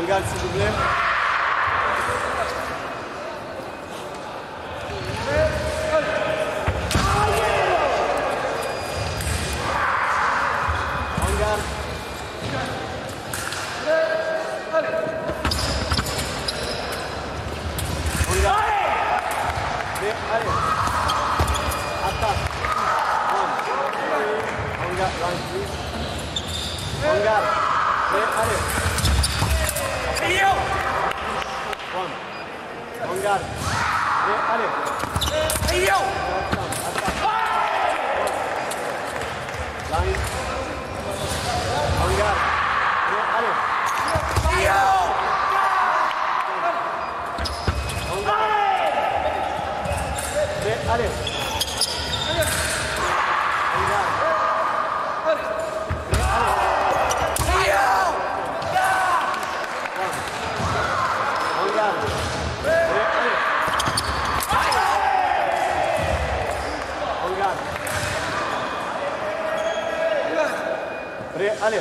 Regarde s'il vous plaît. Run, please. Run, guard. Play, allez. Emilio! Juan, Juan Garo. Emilio! Prêt, allez.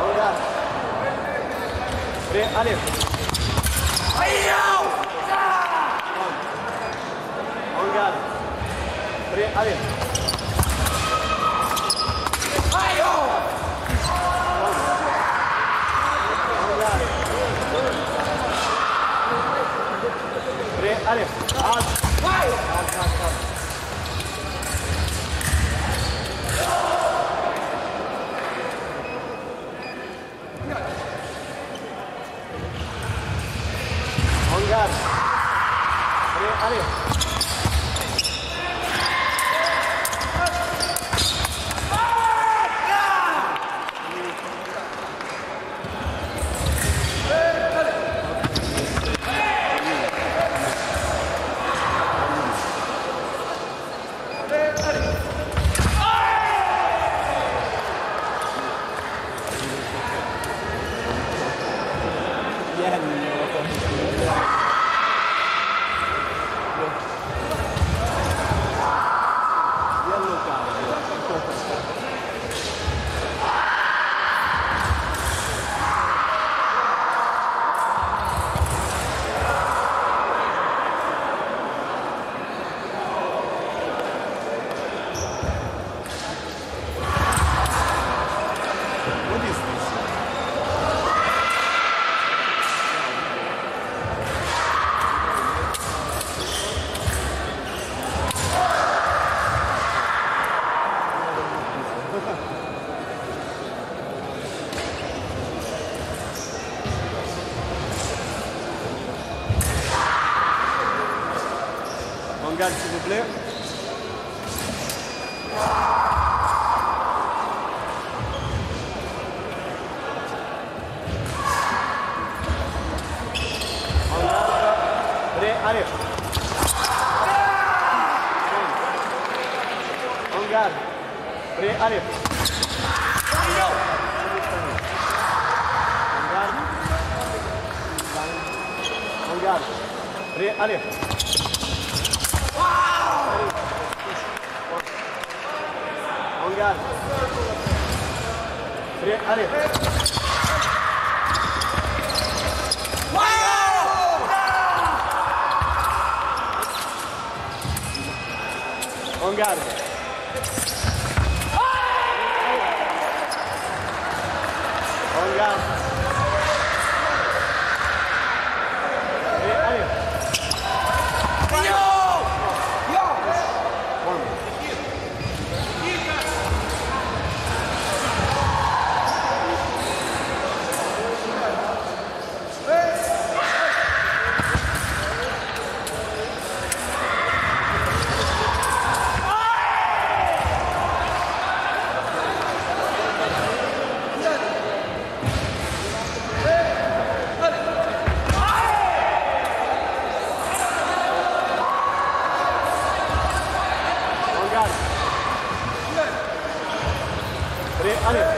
En garde. Prêt, Ayo, jangan onggarin. あれあれよ Mangal, s'il vous plaît. Allez, allez. Mangal. Prêt, allez. Allez. Obrigado. Ali. On guard. On guard. 哪里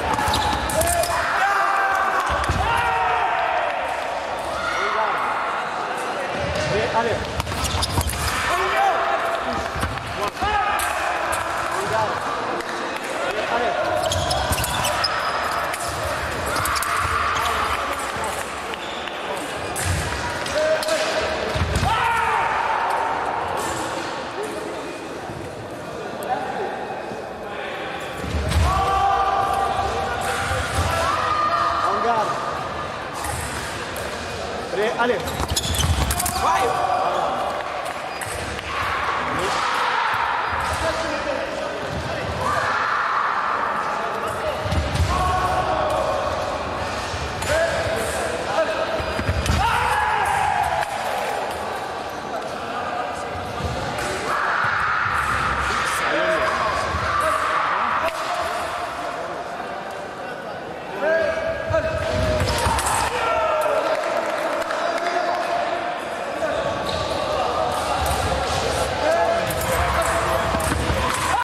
Ali.